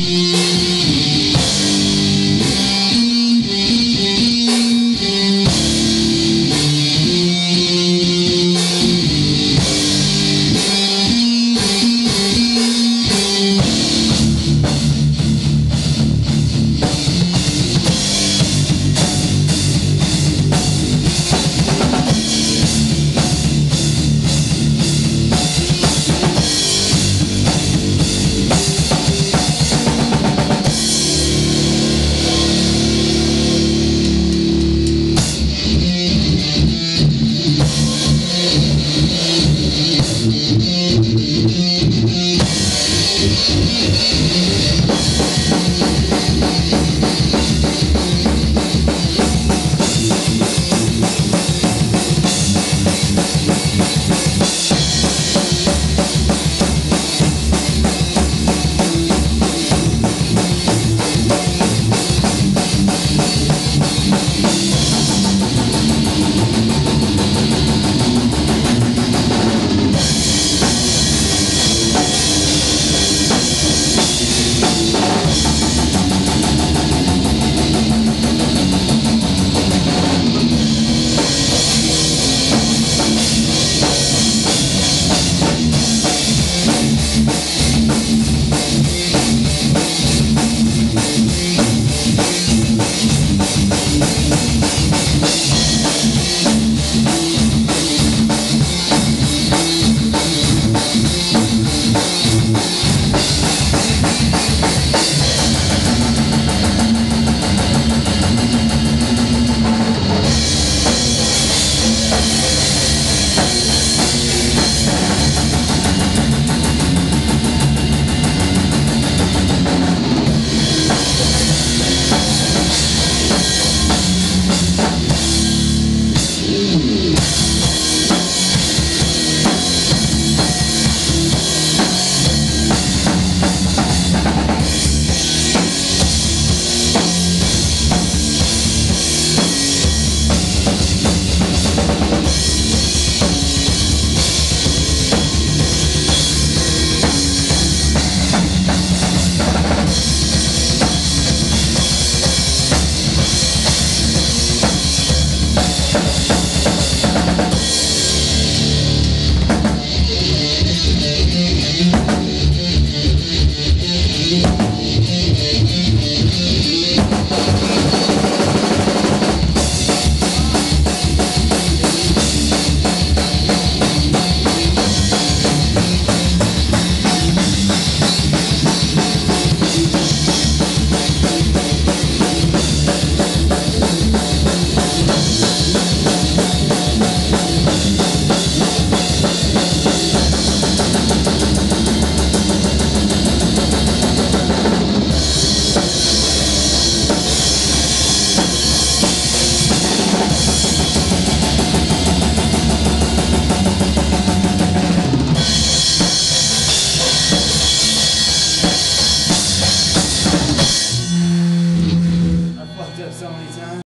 Bye. lives on its.